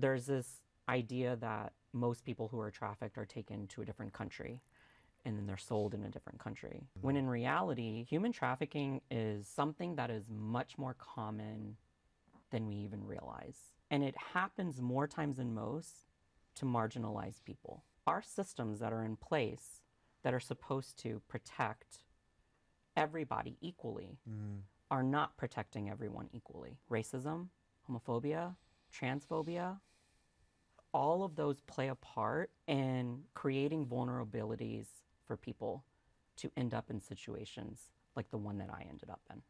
there's this idea that most people who are trafficked are taken to a different country and then they're sold in a different country. When in reality, human trafficking is something that is much more common than we even realize. And it happens more times than most to marginalized people. Our systems that are in place that are supposed to protect everybody equally mm. are not protecting everyone equally. Racism, homophobia, transphobia, all of those play a part in creating vulnerabilities for people to end up in situations like the one that I ended up in.